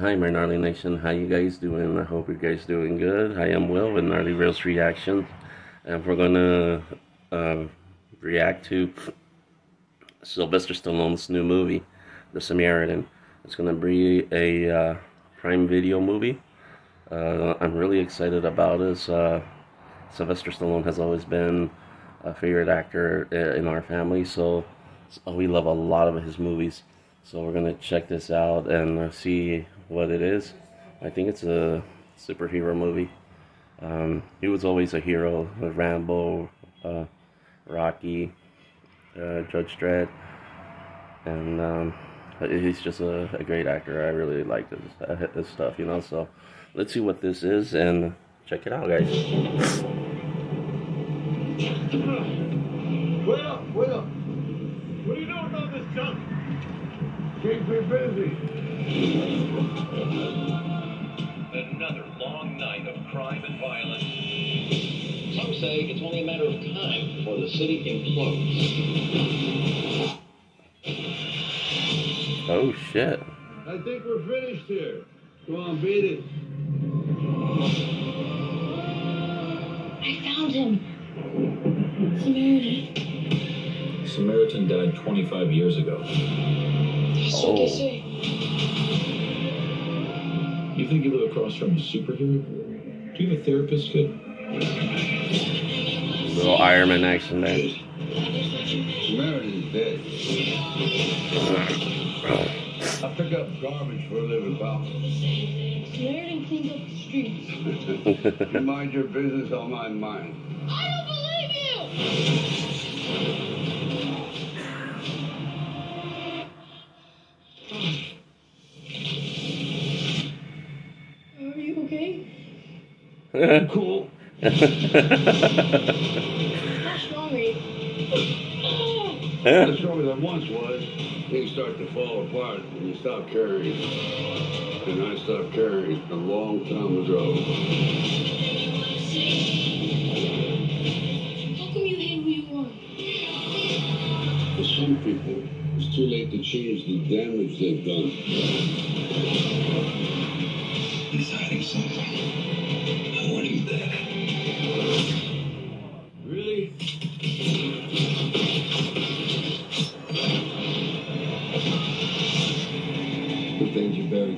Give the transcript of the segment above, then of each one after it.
Hi, my gnarly nation. How you guys doing? I hope you guys doing good. Hi, I am Will with Gnarly Reels Reactions, and we're gonna uh, react to Sylvester Stallone's new movie, The Samaritan. It's gonna be a uh, Prime Video movie. Uh, I'm really excited about this. Uh, Sylvester Stallone has always been a favorite actor in our family, so we love a lot of his movies. So we're gonna check this out and uh, see what it is. I think it's a superhero movie. Um, he was always a hero Rambo, uh, Rocky, uh, Judge Dredd, and um, he's just a, a, great actor. I really like his, uh, this stuff, you know. So let's see what this is and check it out, guys. Well, well, what do you know about this junk? Keep me busy. Another long night of crime and violence. Some say it's only a matter of time before the city implodes. Oh, shit. I think we're finished here. Go on, beat it. I found him. Samaritan. Samaritan died 25 years ago. That's oh. Think you live across from a superhero? Do you have a therapist, kid? Little Iron Man action there. Samaritan is dead. I pick up garbage for a living, pal. Samaritan cleans up the streets. you mind your business on my mind. I don't believe you! Cool. How strong are you? The stronger than once was, things start to fall apart when you stop carrying. And I stopped carrying a long time ago. How come you hate who you are? For some people, it's too late to change the damage they've done.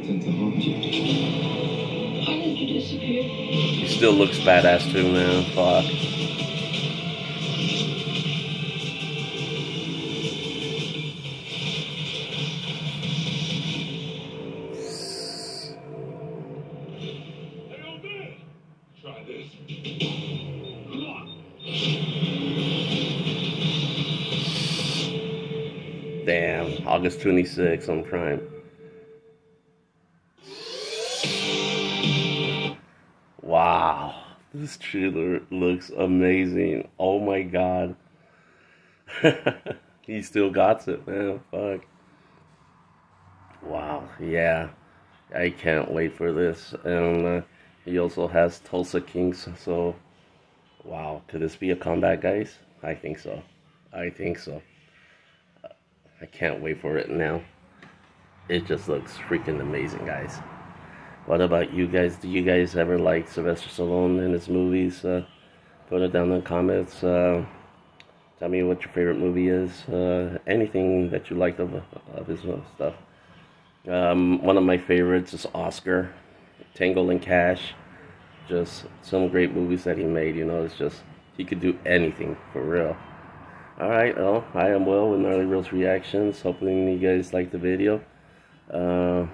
Things you bury tend to. Why did you disappear? He still looks badass too, man. Fuck. Hey, old man! Try this. Damn. August 26th on Prime. This trailer looks amazing. Oh my god. he still got it, man. Fuck. Wow. Yeah. I can't wait for this. And uh, he also has Tulsa Kings. So, wow. Could this be a comeback, guys? I think so. I think so. I can't wait for it now. It just looks freaking amazing, guys. What about you guys? Do you guys ever like Sylvester Stallone in his movies? Uh, put it down in the comments. Uh, tell me what your favorite movie is. Uh, anything that you liked of, of his stuff. Um, one of my favorites is Oscar, Tango and Cash. Just some great movies that he made. You know, it's just he could do anything for real. Alright, well, I am Will with Gnarly Reels Reactions. Hopefully you guys like the video. Uh,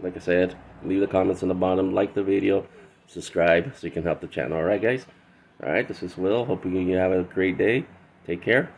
like I said, leave the comments in the bottom, like the video, subscribe so you can help the channel. Alright guys? Alright, this is Will. Hope you have a great day. Take care.